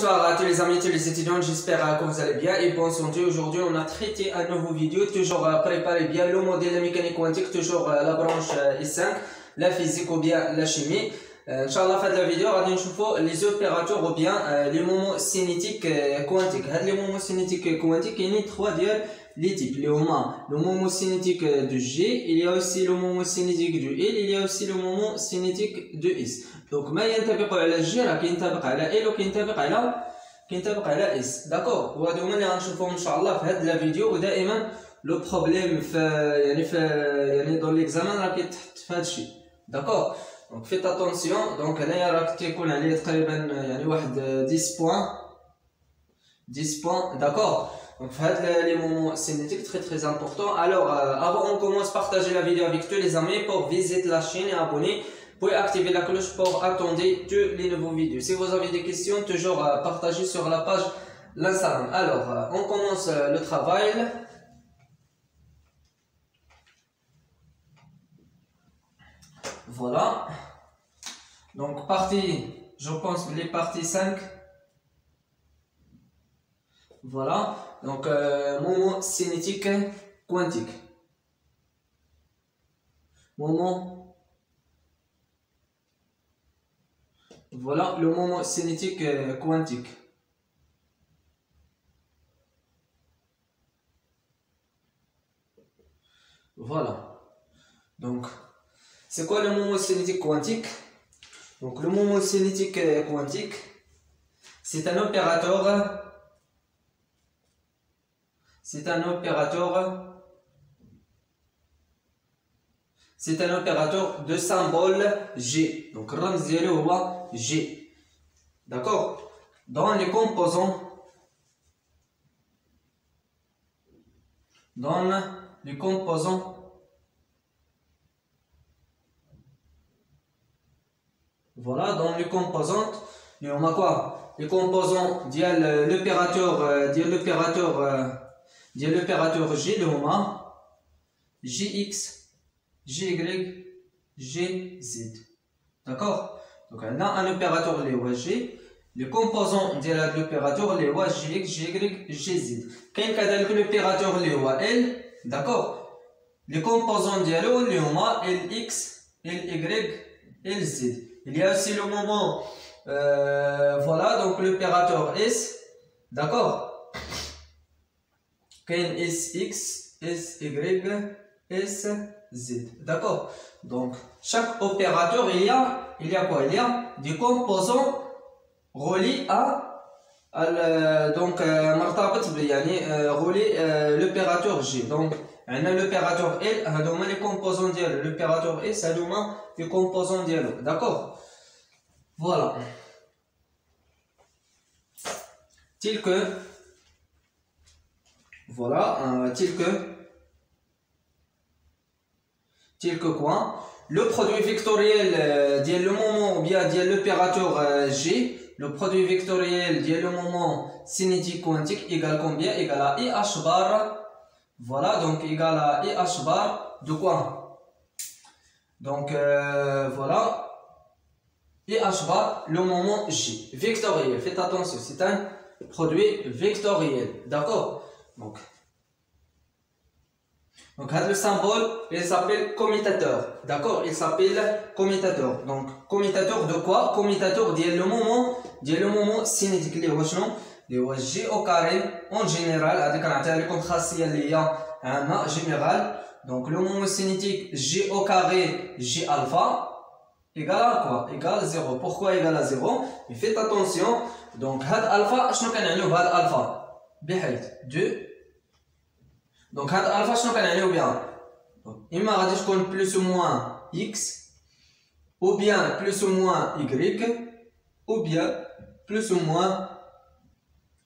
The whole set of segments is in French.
Bonsoir à tous les amis, tous les étudiants, j'espère que vous allez bien et bonne santé. Aujourd'hui, on a traité un nouveau vidéo, toujours euh, préparé bien le modèle de mécanique quantique, toujours euh, la branche euh, I5, la physique ou bien la chimie. Inch'Allah, faites la vidéo, regardez les opérateurs ou bien les moments cinétiques quantiques. Les moments cinétiques quantiques, il y a trois les types. Les moments, le moment cinétique de G, il y a aussi le moment cinétique de L, il y a aussi le moment cinétique de S. Donc, ما ينطبق على الجي راه كينطبق على ال وكينطبق على كينطبق على اس داكور وهادو هما اللي غنشوفوهم ان شاء الله في هاد لا فيديو ودائما لو بروبليم في يعني في يعني دون ليكزامان راه كيتحط في هاد الشيء داكور دونك فيت اتونسيون دونك هنايا راه تيكون عليه تقريبا يعني واحد 10 بوان 10 بوان داكور Donc, les moments cinétiques très très importants. Alors, euh, avant on commence, partager la vidéo avec tous les amis pour visiter la chaîne et abonner pouvez activer la cloche pour attendre tous les nouveaux vidéos. Si vous avez des questions, toujours euh, partagez sur la page l'Instagram. Alors, euh, on commence le travail. Voilà. Donc, partie, je pense les parties 5. Voilà. Donc, moment cinétique quantique. Moment Voilà le moment cinétique euh, quantique. Voilà. Donc, c'est quoi le moment cinétique quantique? Donc, le moment cinétique euh, quantique, c'est un opérateur. C'est un opérateur c'est un opérateur de symbole G. Donc, ou G. D'accord? Dans les composants, dans les composants, voilà, dans les composantes, et on a quoi? Les composants de l'opérateur, euh, l'opérateur, euh, l'opérateur G, le GX, GY, GZ. D'accord? Donc, on a un opérateur les G. Les composants de l'opérateur les GX, GY, GZ. Il y a l'opérateur les L, d'accord? Les composants de les LX, LY, LZ. Il y a aussi le moment, euh, voilà, donc l'opérateur S, d'accord? Quand SX, SY, S, Z. D'accord Donc, chaque opérateur, il y a, il y a quoi? Il y a des composants reliés à, donc, euh, euh, euh, l'opérateur G. Donc, on a l'opérateur L, a les composants de l'opérateur S, a les composants de D'accord? Voilà. Tel que, voilà, tel que, tel que quoi Le produit vectoriel euh, dit le moment ou bien dit l'opérateur euh, G, le produit vectoriel dit le moment cinétique quantique égale combien? Égale à IH bar. Voilà, donc égal à IH bar de quoi? Donc euh, voilà. IH bar, le moment G. Vectoriel, faites attention, c'est un produit vectoriel. D'accord? Donc donc, le symbole, il s'appelle commutateur. D'accord? Il s'appelle commutateur. Donc, commutateur de quoi? Commutateur dit le moment, dit le moment cinétique. Les le G au carré, en général, avec un comme il y a un général. Donc, le moment cinétique G au carré, G alpha, égal à quoi? Égal à 0. Pourquoi égal à 0 Mais faites attention. Donc, had alpha, je ne sais pas alpha. 2 donc, alpha, je ne bien. Il m'a dit que plus ou moins x, ou bien plus ou moins y, ou bien plus ou moins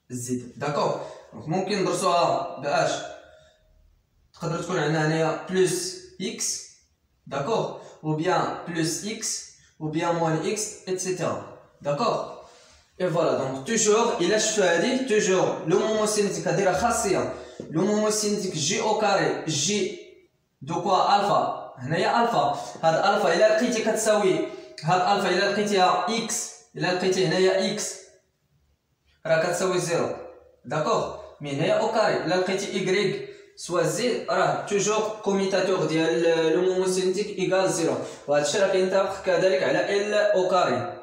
z. D'accord Donc, ممكن ندرسوها باش تقدر تكون عندنا هنايا plus x d'accord ou bien plus x ou bien moins x etc d'accord Et voilà donc toujours il a choisi toujours le moment cinétique راه خاصيه le moment cinétique G au carré G de quoi alpha? هنايا الفا هاد الفا الا لقيتي كتساوي هاد الفا الا لقيتيها إكس الا لقيتي هنايا إكس راه كتساوي زيرو داكوغ مي هنايا أو كاري الا لقيتي ايكغيك سوا زد راه توجور كوميتاتور ديال لو مومون سينيتيك ايكال زيرو وهذا الشيء راه كينطبق كذلك على ال أو كاري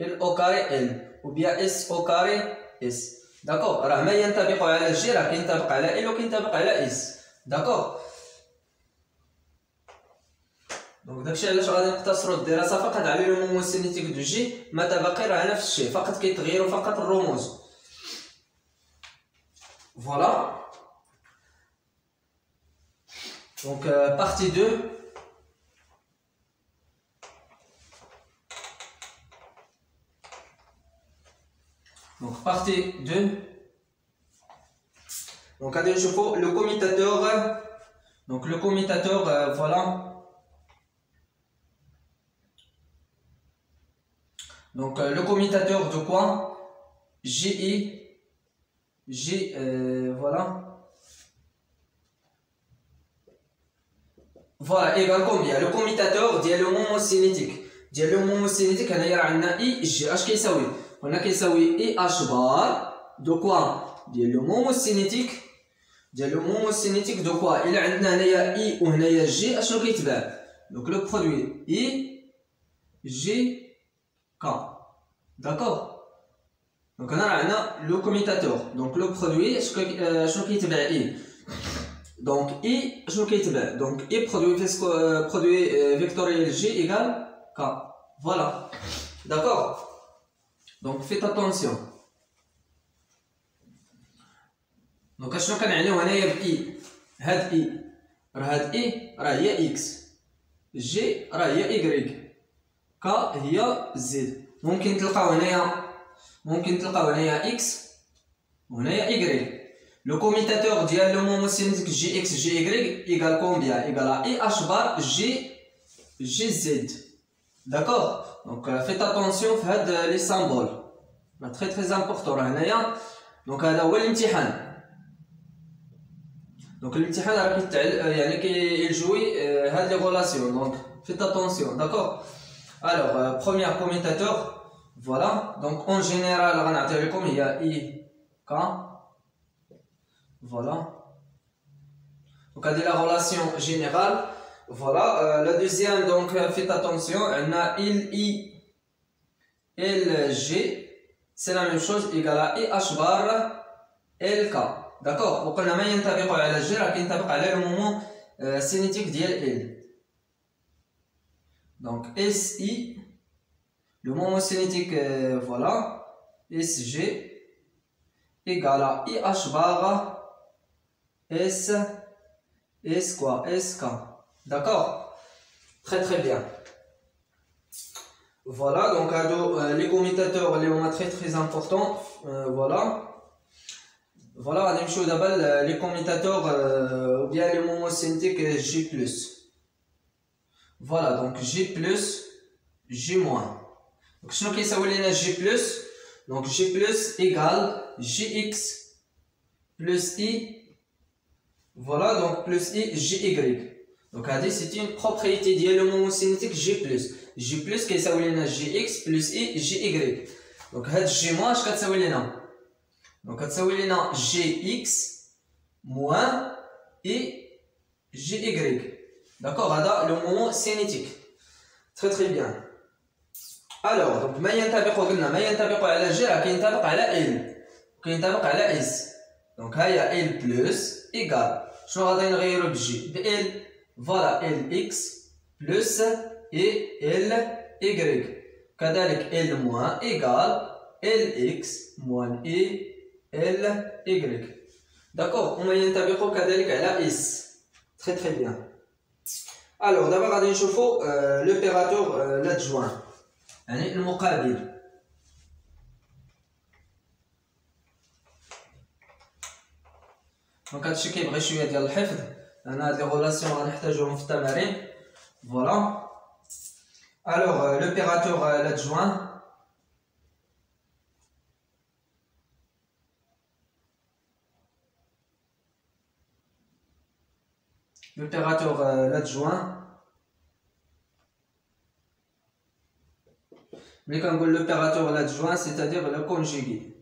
ال أو كاري ال وبيا إس أو كاري إس. داكوغ راه ما ينطبق على جي راه كينطبق على إل وكينطبق على إس. داكوغ دونك داكشي علاش غادي نقتصروا الدراسه فقط على مومون سينيتيك دو جي متى باقي راه نفس الشيء. فقط كيتغيروا فقط الرموز. فوالا. دونك بارتي 2 Donc partie 2. Donc allez, je fais le commutateur. Donc le commutateur, euh, voilà. Donc euh, le commutateur de quoi? GI, G, euh, voilà. Voilà, égal combien? Le commutateur dit le moment cinétique. Dit le moment cinétique, on a un I, G, H هنا كيساوي اي اش بار دو كوا ديال لو مومو سينيتيك ديال لو مومو سينيتيك دو كوا الا عندنا هنايا اي وهنايا جي اشنو كيتبع دونك لو برودوي اي جي كا داكوغ دونك هنا راه عندنا لو كوميتاتور دونك لو برودوي شنو كيتبع اي دونك اي شنو كيتبع دونك اي برودوي فيسكو برودوي فيكتوريال جي ايكال كا فوالا داكوغ Donc faites attention. دونك اشنو كنعنيو هنايا باي هاد اي راه هاد اي راه هي إكس جي راه هي ايكغيك كا هي زد ممكن تلقاو هنايا ممكن تلقاو هنايا إكس وهنايا ايكغيك لو كوميتاتور ديال لو مومون سينيتيك جي إكس جي ايكغيك ايكال كومبيان ايكال اي اش بار جي جي زد داكوغ دونك فيت اتونسيون في هاد لي سامبول تري تري امبورطون راه هنايا دونك هذا هو الامتحان دونك الامتحان راه كيتعل يعني كيجوي هاد لي غولاسيون دونك فيت اتونسيون داكوغ الوغ بروميير كوميتاتور فوالا دونك اون جينيرال غنعطي لكم هي اي كا فوالا دونك هادي لا غولاسيون جينيرال فوالا لا دوزيام دونك فيت اتونسيون عندنا ال اي ال جي c'est la même chose égale à IH bar LK. D'accord وقلنا ما ينطبق على الجي راه كينطبق على لو مومون سينيتيك ديال ال Donc SI, le moment cinétique, euh, voilà, SG égale à IH bar S, S quoi, SK. D'accord? Très très bien. Voilà, donc euh, les commutateurs, les moments très très importants. Euh, voilà. Voilà, même chose d'abord, les commutateurs, euh, ou bien les moments synthétiques J+. Voilà, donc J+, J-. Donc, sinon, qu'est-ce que J+, donc J+, égale Jx plus I. Voilà, donc plus I, JY. Donc, c'est une propriété du moment cinétique J+. J plus كيساوي لنا جي اكس بلس اي جي ايكغيك دونك هاد جي موان اش كتساوي لنا دونك كتساوي لنا جي اكس موان اي جي ايكغيك داكوغ هذا لو مومون سينيتيك تري تري بيان الوغ دونك ما ينطبق قلنا ما ينطبق على جي راه كينطبق على ال كينطبق على اس دونك هيا ال بلس ايكال شنو غادي نغيرو بجي ب ال فوالا ال اكس بلس et Ly. كذلك L moins égale Lx moins I Ly. D'accord On va y ينطبق كذلك على S. Très très bien. Alors d'abord غادي نشوفوا l'opérateur l'adjoint يعني المقابل. دونك هادشي كيبغي شويه ديال الحفظ on a des relations à Voilà. Alors, euh, l'opérateur euh, l'adjoint. L'opérateur euh, l'adjoint. Mais quand on l'opérateur l'adjoint, c'est-à-dire le conjugué.